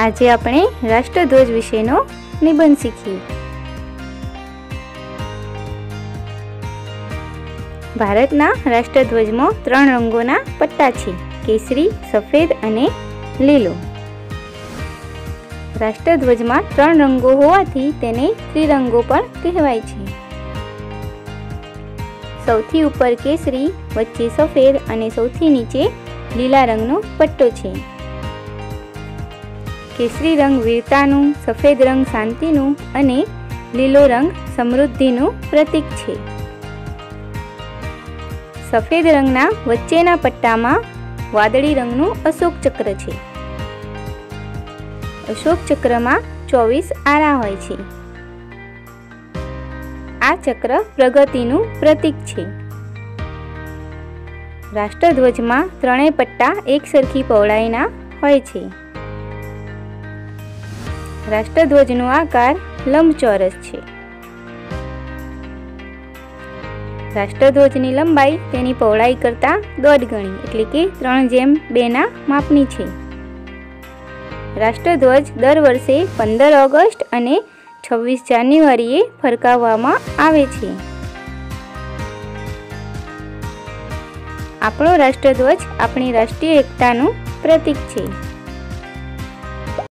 આજે આપણે રાષ્ટ્રધ્વજ વિશેનો નિબંધ શીખીએ. ભારતના રાષ્ટ્રધ્વજમાં ત્રણ રંગોના પટ્ટા છે, કેસરી, સફેદ અને લીલો. રાષ્ટ્રધ્વજમાં ત્રણ રંગો હોવાથી તેને ત્રિરંગો પણ કહેવાય છે. સૌથી ઉપર કેસરી, વચ્ચે સફેદ અને સૌથી નીચે લીલા રંગનો પટ્ટો છે. કેસરી રંગ વીરતાનું, સફેદ રંગ શાંતિનું અને લીલો રંગ સમૃદ્ધિનું પ્રતીક છે. સફેદ રંગના વચ્ચેના પટ્ટામાં વાદળી રંગનું અશોક ચક્ર છે. અશોક ચક્રમાં ચોવીસ આરા હોય છે. આ ચક્ર પ્રગતિનું પ્રતીક છે. રાષ્ટ્રધ્વજમાં ત્રણેય પટ્ટા એક સરખી પહોળાઈના હોય છે. રાષ્ટ્રધ્વજનો આકાર લંબચોરસ છે. રાષ્ટ્રધ્વજની લંબાઈ તેની પહોળાઈ કરતાં દોઢ ગણી એટલે કે ત્રણ જેમ બેના માપની છે. રાષ્ટ્રધ્વજ દર વર્ષે પંદર ઓગસ્ટ અને છવ્વીસ જાન્યુઆરીએ ફરકાવવામાં આવે છે. આપણો રાષ્ટ્રધ્વજ આપણી રાષ્ટ્રીય એકતાનું પ્રતીક છે.